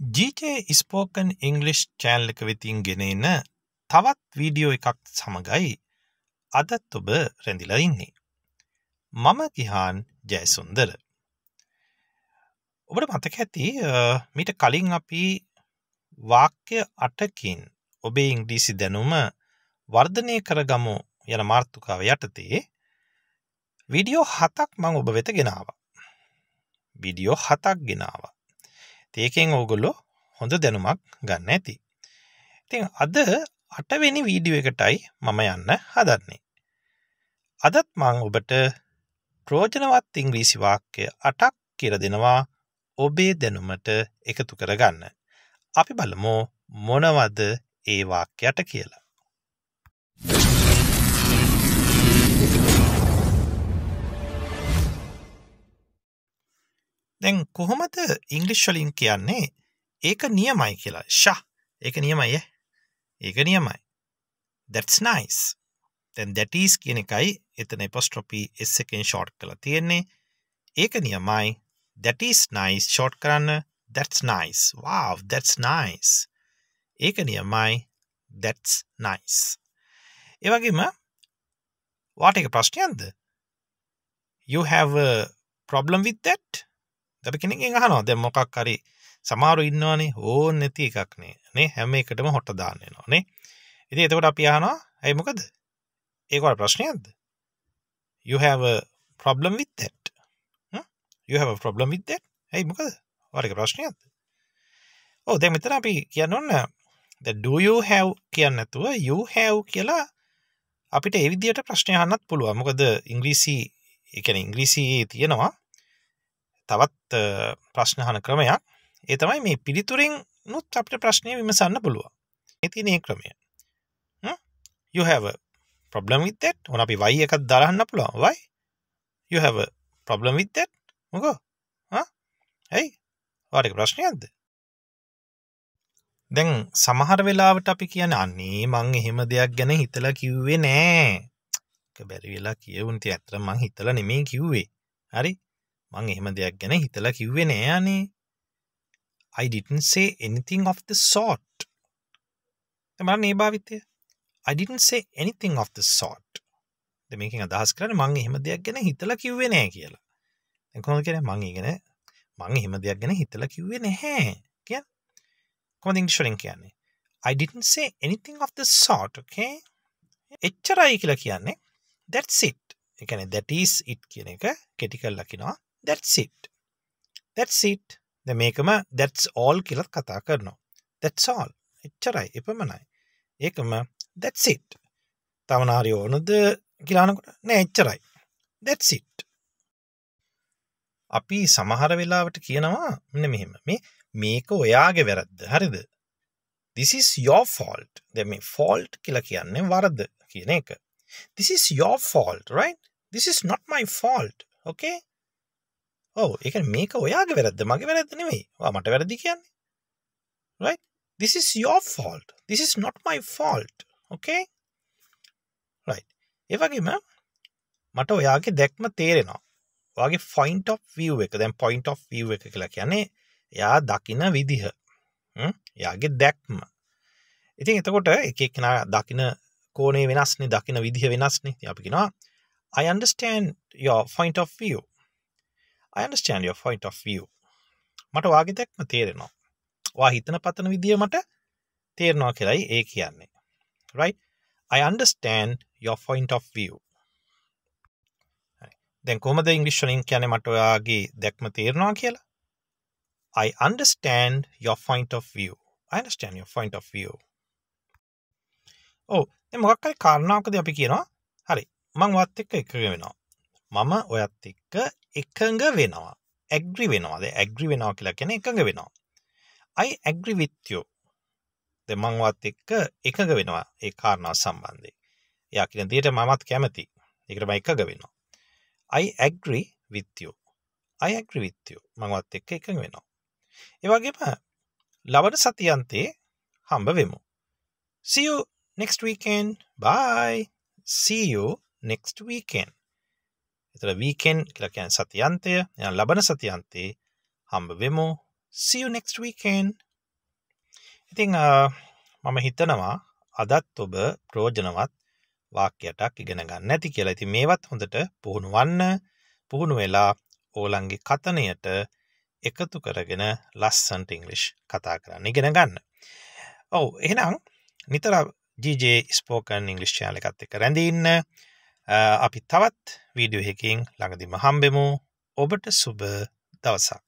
ජීජේ spoken English channel එක වෙතින් ගෙනෙන තවත් වීඩියෝ එකක් සමඟයි අදත් ඔබ රැඳිලා ඉන්නේ. මම ගිහාන් ජයසුන්දර. ඔබට මතක ඇති මිට කලින් අපි වාක්‍ය අටකින් ඔබේ ඉංග්‍රීසි දැනුම වර්ධනය කරගමු යන මාර්ථකාව යටතේ විඩියෝ හතක් මං ඔබ වෙත ගෙනාව. විඩියෝ හතක් ගෙනවා. ඒකෙන් ඕගොල්ලො හොඳ දැනුමක් ගන්න ඇති. ඉතින් අද අටවෙනි වීඩියෝ එකටයි මම යන්න හදන්නේ. අදත් මං ඔබට ප්‍රෝජනවත් ඉංග්‍රීසි වාක්‍ය අටක් කියර දෙනවා ඔබේ දැනුමට එකතු කරගන්න. අපි බලමු මොනවද ඒ වාක්‍යයට කියලා. දැන් කොහොමද ඉංගලිශ්වලින් කියන්නේ? ඒක නියමයි කියලා. ශා ඒක නියමයි ඒක නියමයි. That's nice. දැන් that is කියන එකයි එතන apostrophe s එකෙන් short කරලා තියෙන්නේ. ඒක නියමයි. That is nice. Short කරන්න that's nice. Wow that's nice. ඒක නියමයි. That's nice. ඒ වගේම වාට එක ප්‍රශ්නයක්ද? You have a problem with that? අපි කෙනෙකින් අහනවා දැන් මොකක් හරි සමහරු ඉන්නවනේ ඕන් නැති එකක්නේ නේ හැම එකටම හොට දාන්න වෙනවා නේ? ඉතින් එතකොට අපි අහනවා ඇයි මොකද? ඒක වල ප්‍රශ්නයක්ද? You have a problem with that. hmm? you have a problem with that? ඇයි මොකද? ඔයාලගේ ප්‍රශ්නයක්ද? ඔව් දැන් මෙතන අපි කියන්න ඕන the do you have කියන්න නැතුව you have කියලා අපිට ඒ විදිහට ප්‍රශ්නය අහන්නත් පුළුවන්. මොකද ඉංග්‍රීසි ඒ කියන්නේ ඉංග්‍රීසියේ තියෙනවා. තවත් ප්‍රශ්නහන ක්‍රමයක්. ඒ තමයි මේ පිළිතුරෙන් නුත් අපට ප්‍රශ්නය විමසන්න පුළුව ඇතිනේ ක්‍රමය. you have a problem with that? ඕන අපි වයි එකත් දරහන්න පුළුවන්. වයි you have a problem with that? මොකෝ? ඇයි? වාටක ප්‍රශ්නයක්ද? දැන් සමහර වෙලාවට අපි කියන අන්නේ මං එහෙම දෙයක් ගැන හිතලා කිව්වේ නෑ. බැරි වෙලා කියවුන්ති ඇතර මං හිතල නෙමේ කිව්වේ. හරි? මං එහෙම දෙයක් ගැන හිතලා කිව්වේ නෑ අනේ. I didn't say anything of the sort. මරන්න ඒ භාවිතය. I didn't say anything of the sort. මේකින් අදහස් කරන මං එහෙම දෙයක් ගැන හිතලා කිව්වේ නෑ කියලා. කොම කියෙන මං ඉගෙන මං එහෙම දෙයක් ගැන හිතලා කිව්වේ නැහැ කිය කොම ඉංග්‍රිෂලින් කියන්නේ? I didn't say anything of the sort okay? එච්චරයි කියලා කියන්නේ that's it. එකන that is it කියන එක කෙටිකල් ලකිනවා that's it. That's it. ද මේකම that's all කියලත් කතා කරනවා. That's all. එච්චරයි. එපමණයි. ඒකම that's it. තමනාරි ඕනද කියලානකොට නෑ එච්චරයි. That's it. අපි සමහර වෙලාවට කියනවා මෙන්න මෙහෙම. මේ මේක ඔයාගේ වැරද්ද. හරිද? This is your fault. දැන් මේ fault කියලා කියන්නේ වරද කියන එක. This is your fault right? This is not my fault okay? ඔව එක මේක ඔයාගේ වැරද්ද මගේ වැරද්ද නෙවෙයි මට වැරදි කියන්නේ. Right? This is your fault. This is not my fault. Okay? Right. ඒවගේම මට ඔයාගේ දැක්ම තේරෙනවා. වගේ ෆයින්ට of view එක දැන් point of view එක කියලා කියන්නේ යා දකින විදිහ. යාගේ දැක්ම. ඉතින් එතකොට එක කෙන දකින කෝනේ වෙනස්නේ දකින විදිහ වෙනස්නේ. අපිෙනවා I understand your point of view. I understand your point of view. මට වාගේ දැක්ම තේරෙනවා. වා හිතන පතන විදිය මට තේරෙනවා කියලයි ඒ කියන්නේ. Right? I understand your point of view. දැන් කොහොමද ඉංග්‍රීසි වලින් කියන්නේ මට ඔයාගේ දැක්ම තේරෙනවා කියලා? I understand your point of view. I understand your point of view. ඔව් දැන් මොකක් හරි කාරණාවකදී අපි කියනවා හරි මං වත් එක්ක එකග වෙනවා. මම ඔයත් එක්ක එකඟ වෙනවා. ඇග්‍රි වෙනවාද? ඇග්‍රි වෙනවා කියලා කෙන එකඟ වෙනවා. අයි ඇග්‍රිවිත්යෝ දෙමංවත් එක්ක එකඟ වෙනවා. ඒ කාරණාව සම්බන්ධය යා කියන දේට මමත් කැමති. එකටම එකඟ වෙනවා. අයි ඇග්‍රි විත්යෝ. අයි ඇග්‍රි විත්යෝ. මංවත් එක්ක එකඟ වෙනවා. ඒවගේම ලබට සතියන්තේ හම්බ වෙමු. See you next weekend. Bye. See you next weekend. එතර වීකෙන් කියලකැන් සතියන්තය. ය ලබන සතියන්තේ හම්බ වෙමෝ. See you next weekend. ඉතිං මම හිතනවා අදත් ඔබ ප්‍රෝජනවත් වාක්‍යයටක් ඉගෙන ගන්න ඇති කියලා. ඇති මේවත් හොඳට පුහුණු වන්න. පුහුණු වෙලා ඕලන්ගේ කතනයට එකතු කරගෙන ලස්සන්ට ඉංගලිෂ් කතා කරන්න ඉගෙන ගන්න. ඔවු එහෙනම් නිතර ජජ ස්පෝකන් ඉංගලිස් යාල එකත් එක රැඳඉන්න අපි තවත් වීඩියෝ හකින් ළඟදිම හම්බෙමු ඔබට සුබ දවසක්.